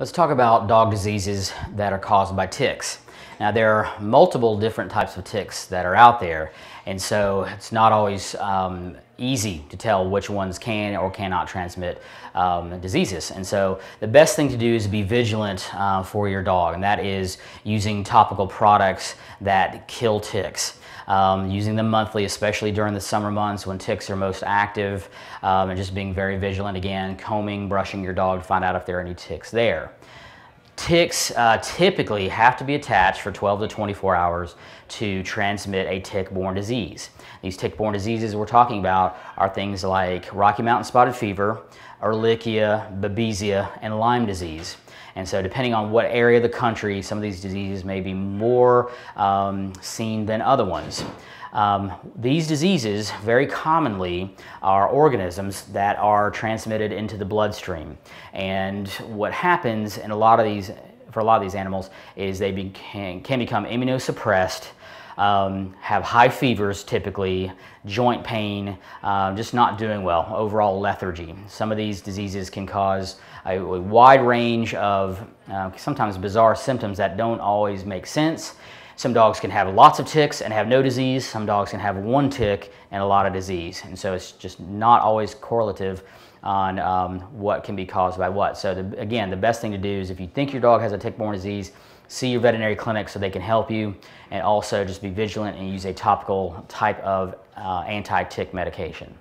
Let's talk about dog diseases that are caused by ticks. Now there are multiple different types of ticks that are out there and so it's not always um, easy to tell which ones can or cannot transmit um, diseases. And so the best thing to do is be vigilant uh, for your dog and that is using topical products that kill ticks. Um, using them monthly, especially during the summer months when ticks are most active, um, and just being very vigilant again, combing, brushing your dog to find out if there are any ticks there. Ticks uh, typically have to be attached for 12 to 24 hours to transmit a tick-borne disease. These tick-borne diseases we're talking about are things like Rocky Mountain spotted fever, Ehrlichia, Babesia, and Lyme disease. And so depending on what area of the country, some of these diseases may be more um, seen than other ones. Um, these diseases very commonly are organisms that are transmitted into the bloodstream. And what happens in a lot of these, for a lot of these animals, is they be, can, can become immunosuppressed um, have high fevers typically, joint pain, uh, just not doing well, overall lethargy. Some of these diseases can cause a, a wide range of uh, sometimes bizarre symptoms that don't always make sense. Some dogs can have lots of ticks and have no disease. Some dogs can have one tick and a lot of disease. And so it's just not always correlative on um, what can be caused by what. So the, again, the best thing to do is if you think your dog has a tick-borne disease, see your veterinary clinic so they can help you and also just be vigilant and use a topical type of uh, anti-tick medication.